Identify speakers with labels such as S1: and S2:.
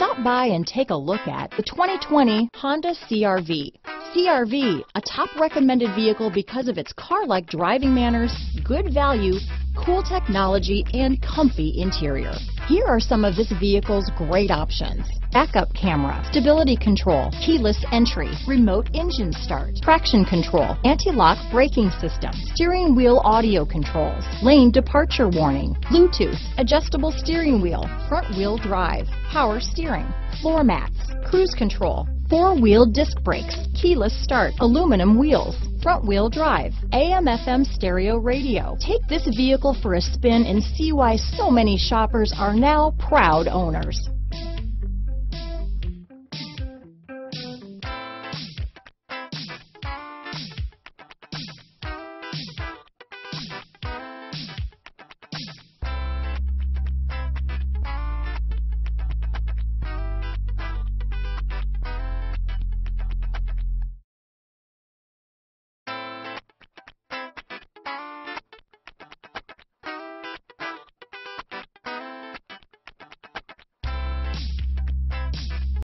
S1: Stop by and take a look at the 2020 Honda CRV. CRV, a top recommended vehicle because of its car-like driving manners, good value, cool technology, and comfy interior. Here are some of this vehicle's great options. Backup camera, stability control, keyless entry, remote engine start, traction control, anti-lock braking system, steering wheel audio controls, lane departure warning, Bluetooth, adjustable steering wheel, front wheel drive, power steering, floor mats, cruise control, four-wheel disc brakes, keyless start, aluminum wheels, front wheel drive, AM FM stereo radio. Take this vehicle for a spin and see why so many shoppers are now proud owners.